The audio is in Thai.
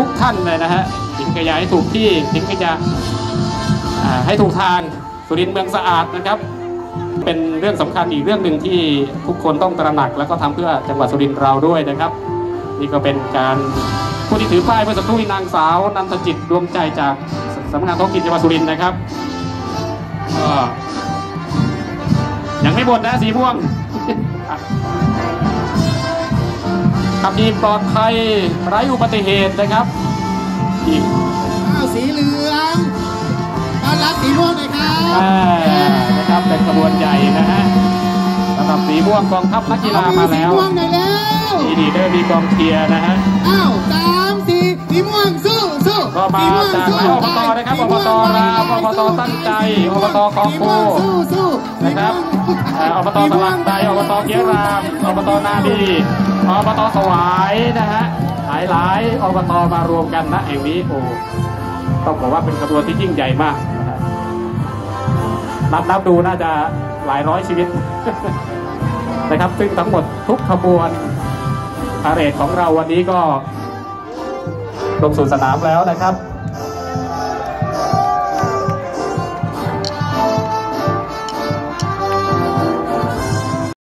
ทุกท่านเลยนะฮะทิ้งขยะให้ถูกที่ทิ้งขยะให้ถูกทางสุรินทร์เมืองสะอาดนะครับ เป็นเรื่องสำคัญอีกเรื่องหนึ่งที่ทุกคนต้องตระหนัก แล้วก็ทำเพื่อจังหวัดสุรินทร์เราด้วยนะครับ นี่ก็เป็นการผู้ที่ถือป้ายเมื่อสักครู่นี้นางสาวนันทจิตดวงใจจากสำนักงานท้องถิ่นจังหวัดสุรินทร์นะครับก็ยังไม่หมดนะสีม่วง ขับขี่ปลอดภัยไร้อุบัติเหตุนะครับอีกอ้าวสีเหลืองต้อนรับสีม่วงหน่อยครับอ่านะครับเป็นขบวนใหญ่นะฮะสำหรับสีม่วงกองทัพนักกีฬามาแล้วสีม่วงหน่อยแล้วมีดีเดอร์มีกองเชียร์นะฮะอ้าวสามสี่สีม่วงสู้สู้ก็มาสีม่วงจากสู้หลายอบตนะครับอบตรามอบตตั้งใจอบตคลองสีโพม่วงสู้สู้นะครับอ่าอบตตลาดใดอบตเกียรามอบตนาดี อบตสวายนะฮะหลายหลายๆอบตมารวมกันนะแห่งนี้โอ้ต้องบอกว่าเป็นขบวนที่ยิ่งใหญ่มากนะฮะนับนับดูน่าจะหลายร้อยชีวิตนะครับซึ่งทั้งหมดทุกขบวนพาเรดของเราวันนี้ก็ลงสู่สนามแล้วนะครับ